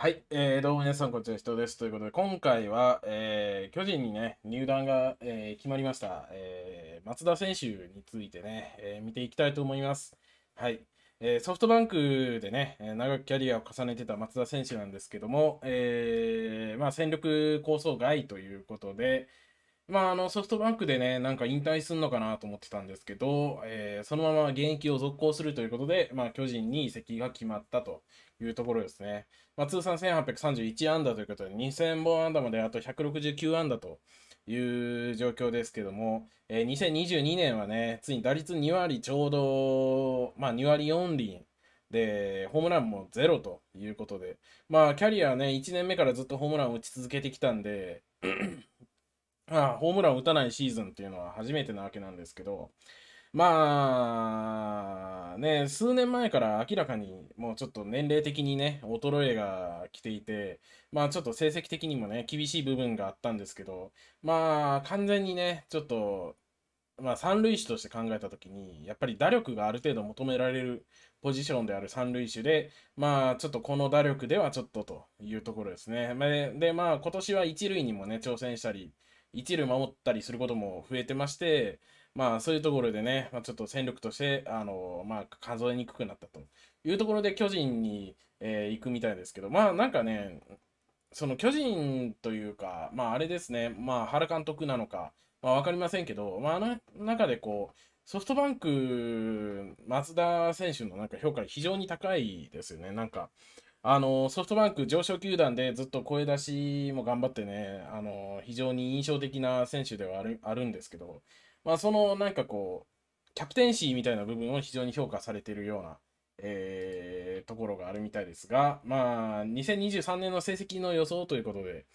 はい、えー、どうも皆さん、こんにちは、人です。ということで、今回は、えー、巨人にね、入団が、えー、決まりました、えー、松田選手についてね、えー、見ていきたいと思います。はい。えー、ソフトバンクでね、長くキャリアを重ねてた松田選手なんですけども、えー、まあ、戦力構想外ということで、まあ、あのソフトバンクでね、なんか引退するのかなと思ってたんですけど、えー、そのまま現役を続行するということで、まあ、巨人に移籍が決まったというところですね。まあ、通算1831安打ということで、2000本安打まであと169安打という状況ですけども、えー、2022年はね、ついに打率2割ちょうど、まあ、2割4厘。で、ホームランもゼロということで、まあ、キャリアね、1年目からずっとホームランを打ち続けてきたんで、まあ、ホームランを打たないシーズンっていうのは初めてなわけなんですけど、まあ、ね、数年前から明らかにもうちょっと年齢的にね、衰えが来ていて、まあちょっと成績的にもね、厳しい部分があったんですけど、まあ完全にね、ちょっと、まあ三塁手として考えた時に、やっぱり打力がある程度求められるポジションである三塁手で、まあちょっとこの打力ではちょっとというところですね。で、まあ今年は一塁にもね、挑戦したり、一塁守ったりすることも増えてまして、まあそういうところでね、まあ、ちょっと戦力として、あのまあ、数えにくくなったというところで巨人に、えー、行くみたいですけど、まあなんかね、その巨人というか、まああれですね、まあ原監督なのか、まあわかりませんけど、まああの中でこう、ソフトバンク、松田選手のなんか評価非常に高いですよね。なんか、あのソフトバンク上昇球団でずっと声出しも頑張ってね、あの非常に印象的な選手ではあるあるんですけど、まあ、そのなんかこう、キャプテンシーみたいな部分を非常に評価されているような、えー、ところがあるみたいですが、まあ、2023年の成績の予想ということで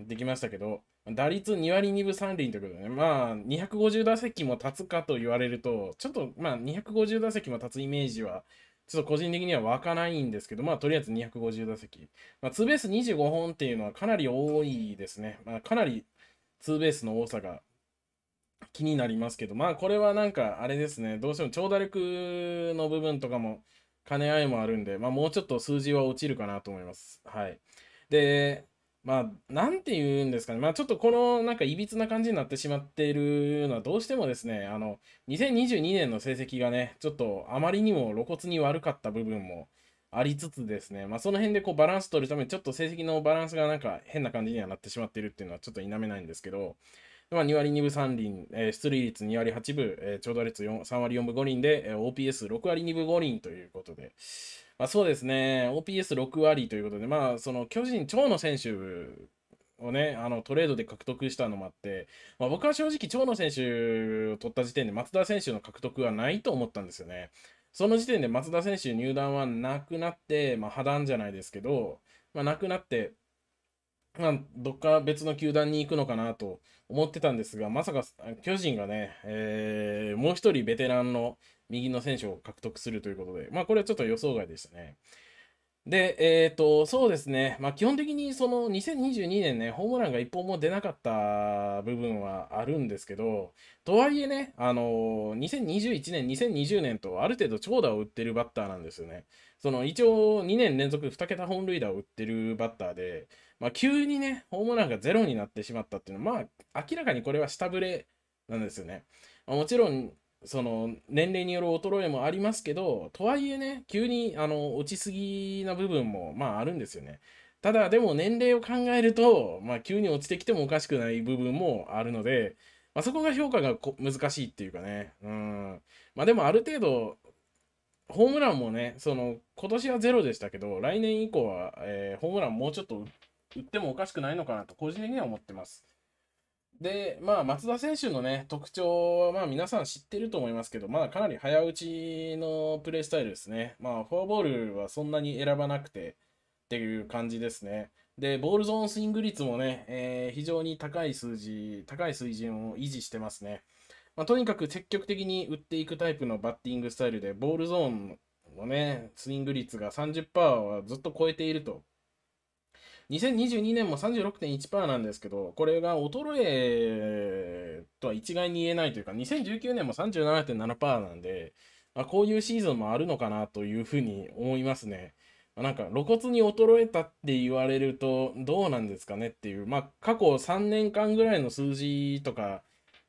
できましたけど、打率2割2分3厘ということでね、まあ、250打席も立つかと言われると、ちょっと、まあ、250打席も立つイメージは、ちょっと個人的には湧かないんですけど、まあ、とりあえず250打席。まあ、ツーベース25本っていうのはかなり多いですね。まあ、かなりツーベースの多さが気になりますけど、まあ、これはなんか、あれですね、どうしても長打力の部分とかも兼ね合いもあるんで、まあ、もうちょっと数字は落ちるかなと思います。はい。で、まあ、なんて言うんですかね。まあ、ちょっとこの、なんか、いびつな感じになってしまっているのは、どうしてもですね、あの、2022年の成績がね、ちょっとあまりにも露骨に悪かった部分もありつつですね、まあ、その辺でこう、バランス取るために、ちょっと成績のバランスがなんか変な感じにはなってしまっているっていうのは、ちょっと否めないんですけど、まあ、2割2分3厘、えー、出塁率2割8分、えー、長打率3割4分5厘で、えー、OPS6 割2分5厘ということで、まあ、そうですね、OPS6 割ということで、まあ、その巨人、長野選手をね、あのトレードで獲得したのもあって、まあ、僕は正直、長野選手を取った時点で松田選手の獲得はないと思ったんですよね。その時点で松田選手入団はなくなって、まあ、破談じゃないですけど、まあ、なくなって、まあ、どっか別の球団に行くのかなと思ってたんですが、まさか巨人がね、えー、もう一人ベテランの右の選手を獲得するということで、まあ、これはちょっと予想外でしたね。で、えっ、ー、と、そうですね、まあ、基本的にその2022年ね、ホームランが1本も出なかった部分はあるんですけど、とはいえね、あの2021年、2020年とある程度長打を打ってるバッターなんですよね。その一応2年連続2桁本塁打を打ってるバッターで、まあ、急にね、ホームランがゼロになってしまったっていうのは、まあ、明らかにこれは下振れなんですよね。まあ、もちろん、その年齢による衰えもありますけど、とはいえね、急にあの落ちすぎな部分もまああるんですよね。ただ、でも年齢を考えると、まあ、急に落ちてきてもおかしくない部分もあるので、まあ、そこが評価が難しいっていうかね。うん。まあ、でもある程度、ホームランもね、その今年はゼロでしたけど、来年以降は、えー、ホームランもうちょっと打ってもおかしくないのかなと、個人的には思ってます。で、まあ、松田選手のね、特徴は、まあ、皆さん知ってると思いますけど、まだかなり早打ちのプレースタイルですね。まあ、フォアボールはそんなに選ばなくてっていう感じですね。で、ボールゾーンスイング率もね、えー、非常に高い数字、高い水準を維持してますね。まあ、とにかく積極的に打っていくタイプのバッティングスタイルで、ボールゾーンのね、スイング率が30%はずっと超えていると2022年も36.1%なんですけど、これが衰えとは一概に言えないというか、2019年も37.7%なんで、あ、こういうシーズンもあるのかなというふうに思いますね。なんか露骨に衰えたって言われるとどうなんですかねっていう、まあ過去3年間ぐらいの数字とか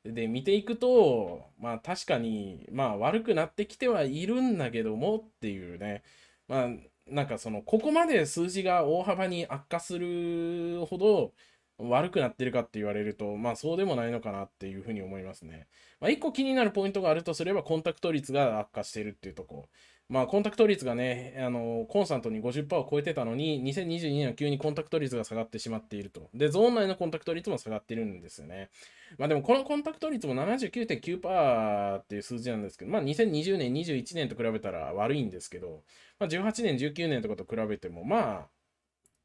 で見ていくと、まあ確かに、まあ悪くなってきてはいるんだけどもっていうね、まあなんかその、ここまで数字が大幅に悪化するほど悪くなってるかって言われると、まあそうでもないのかなっていうふうに思いますね。まあ一個気になるポイントがあるとすれば、コンタクト率が悪化してるっていうとこ。まあ、コンタクト率がね、あの、コンスタントに50%を超えてたのに、2022年は急にコンタクト率が下がってしまっていると。で、ゾーン内のコンタクト率も下がってるんですよね。まあでも、このコンタクト率も79.9%っていう数字なんですけど、まあ2020年、21年と比べたら悪いんですけど、まあ18年、19年とかと比べても、まあ、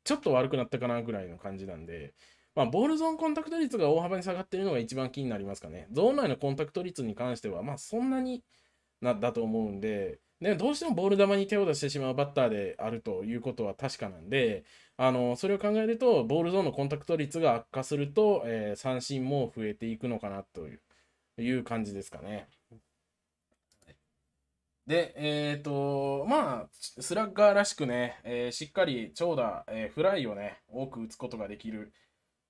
ちょっと悪くなったかなぐらいの感じなんで、まあ、ボールゾーンコンタクト率が大幅に下がってるのが一番気になりますかね。ゾーン内のコンタクト率に関しては、まあそんなになだと思うんで、ね、どうしてもボール球に手を出してしまうバッターであるということは確かなんで、あのそれを考えると、ボールゾーンのコンタクト率が悪化すると、えー、三振も増えていくのかなという感じですかね。で、えっ、ー、と、まあ、スラッガーらしくね、えー、しっかり長打、え、フライをね、多く打つことができる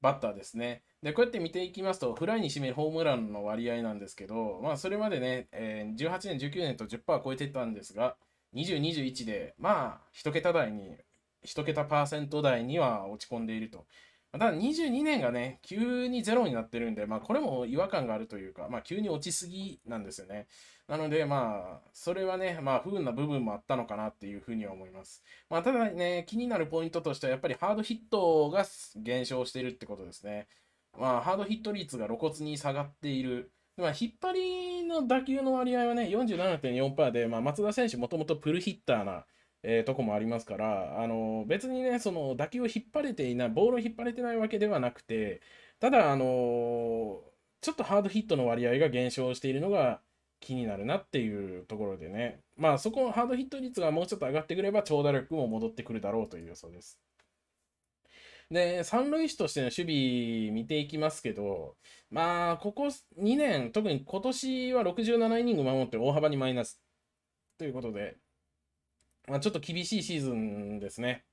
バッターですね。で、こうやって見ていきますと、フライに占めるホームランの割合なんですけど、まあ、それまでね、えー、18年、19年と10%超えてたんですが、20、21で、まあ、1桁台に、1桁パーセント台には落ち込んでいると。ただ22年がね、急にゼロになってるんで、まあこれも違和感があるというか、まあ急に落ちすぎなんですよね。なのでまあ、それはね、まあ不運な部分もあったのかなっていうふうには思います。まあただね、気になるポイントとしてはやっぱりハードヒットが減少しているってことですね。まあハードヒット率が露骨に下がっている。まあ、引っ張りの打球の割合はね、47.4%で、まあ、松田選手もともとプルヒッターなえー、とこもありますから、あの別にね、その打球を引っ張れていない、ボールを引っ張れてないわけではなくて、ただ、あのちょっとハードヒットの割合が減少しているのが気になるなっていうところでね、まあそこ、ハードヒット率がもうちょっと上がってくれば、長打力も戻ってくるだろうという予想です。で、三塁手としての守備見ていきますけど、まあ、ここ2年、特に今年は67イニング守って大幅にマイナスということで、まあ、ちょっと厳しいシーズンですね。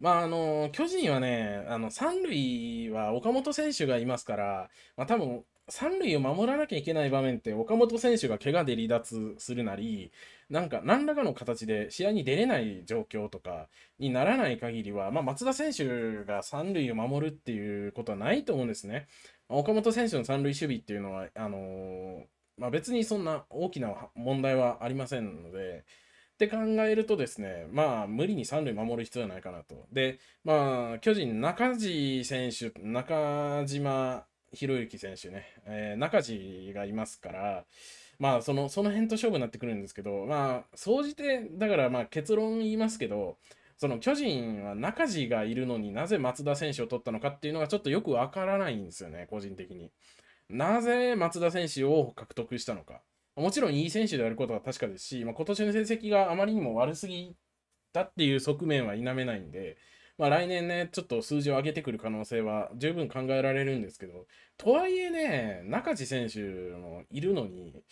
まあ、あの、巨人はね、あの、三塁は岡本選手がいますから、まあ、多分、三塁を守らなきゃいけない場面って、岡本選手が怪我で離脱するなり、なんか、何らかの形で試合に出れない状況とかにならない限りは、まあ、松田選手が三塁を守るっていうことはないと思うんですね。岡本選手の三塁守備っていうのは、あのー、まあ、別にそんな大きな問題はありませんので、って考えるとですね、まあ、無理に三塁守る必要はないかなと。で、まあ、巨人、中地選手、中島博之選手ね、えー、中地がいますから、まあ、その、その辺と勝負になってくるんですけど、まあ、総じて、だから、まあ、結論言いますけど、その巨人は中地がいるのになぜ松田選手を取ったのかっていうのがちょっとよくわからないんですよね、個人的に。なぜ松田選手を獲得したのか。もちろんいい選手であることは確かですし、まあ、今年の成績があまりにも悪すぎたっていう側面は否めないんで、まあ、来年ね、ちょっと数字を上げてくる可能性は十分考えられるんですけど、とはいえね、中地選手もいるのに、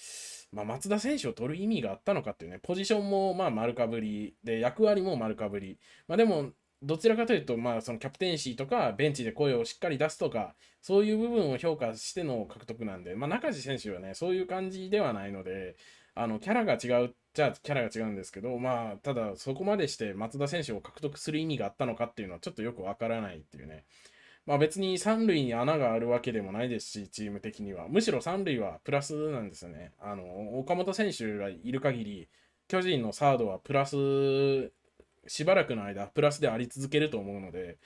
まあ、松田選手を取る意味があったのかっていうね、ポジションもまあ丸かぶり、で、役割も丸かぶり。まあ、でも、どちらかというと、まあ、そのキャプテンシーとか、ベンチで声をしっかり出すとか、そういう部分を評価しての獲得なんで、まあ、中地選手はね、そういう感じではないので、あの、キャラが違うじゃあキャラが違うんですけど、まあ、ただ、そこまでして松田選手を獲得する意味があったのかっていうのは、ちょっとよくわからないっていうね。まあ別に三塁に穴があるわけでもないですし、チーム的には。むしろ三塁はプラスなんですよね。あの、岡本選手がいる限り、巨人のサードはプラスしばらくの間、プラスであり続けると思うので、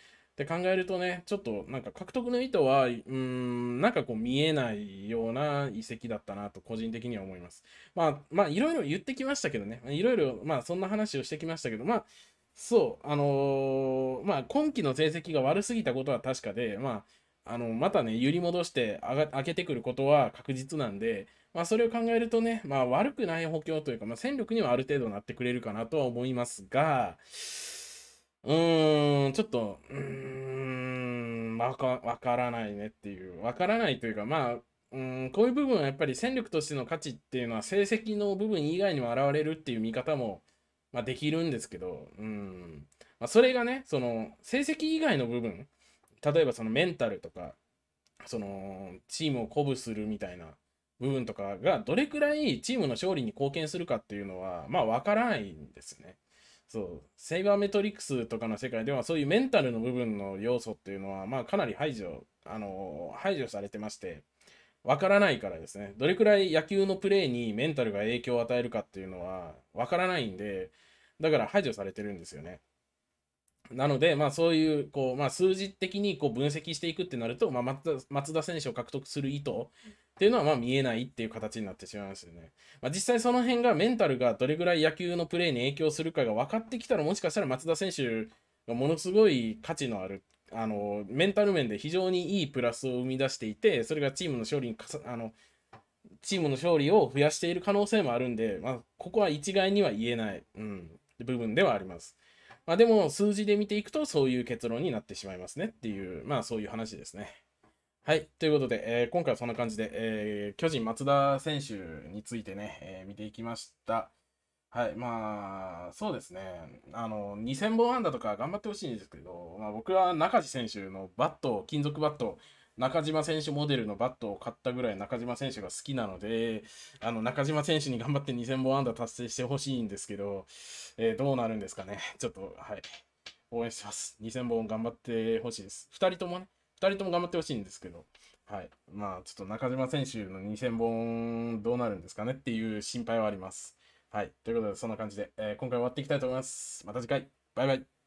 って考えるとね、ちょっとなんか獲得の意図は、うん、なんかこう見えないような遺跡だったなと個人的には思います。まあ、まあ、いろいろ言ってきましたけどね、いろいろ、まあ、そんな話をしてきましたけど、まあ、そう、あのー、まあ、今期の成績が悪すぎたことは確かで、まあ、あの、またね、揺り戻して上げてくることは確実なんで、まあ、それを考えるとね、まあ、悪くない補強というか、まあ、戦力にはある程度なってくれるかなとは思いますが、うーん、ちょっと、うーん、わか、わからないねっていう、わからないというか、まあ、うん、こういう部分はやっぱり戦力としての価値っていうのは成績の部分以外にも現れるっていう見方もまあ、できるんですけど、うん。まあ、それがね、その、成績以外の部分、例えばそのメンタルとか、その、チームを鼓舞するみたいな部分とかが、どれくらいチームの勝利に貢献するかっていうのは、まあ、わからないんですね。そう、セイバーメトリックスとかの世界では、そういうメンタルの部分の要素っていうのは、まあ、かなり排除、あの、排除されてまして、わからないからですね。どれくらい野球のプレーにメンタルが影響を与えるかっていうのはわからないんで、だから排除されてるんですよね。なので、まあそういう、こう、まあ数字的にこう分析していくってなると、まあ松松田選手を獲得する意図っていうのはまあ見えないっていう形になってしまいますよね。まあ実際その辺がメンタルがどれぐらい野球のプレーに影響するかが分かってきたら、もしかしたら松田選手がものすごい価値のあるあの、メンタル面で非常にいいプラスを生み出していて、それがチームの勝利にあの、チームの勝利を増やしている可能性もあるんで、まあ、ここは一概には言えない、うん、部分ではあります。まあ、でも、数字で見ていくと、そういう結論になってしまいますねっていう、まあ、そういう話ですね。はい。ということで、えー、今回はそんな感じで、えー、巨人松田選手についてね、えー、見ていきました。はい、まあ、そうですね。あの、2000本安打とか頑張ってほしいんですけど、まあ、僕は中地選手のバット、金属バット、中島選手モデルのバットを買ったぐらい中島選手が好きなので、あの、中島選手に頑張って2000本安打達成してほしいんですけど、えー、どうなるんですかね。ちょっと、はい。応援します。2000本頑張ってほしいです。2人ともね、2人とも頑張ってほしいんですけど、はい。まあ、ちょっと中島選手の2000本どうなるんですかねっていう心配はあります。はい。ということで、そんな感じで、えー、今回終わっていきたいと思います。また次回。バイバイ。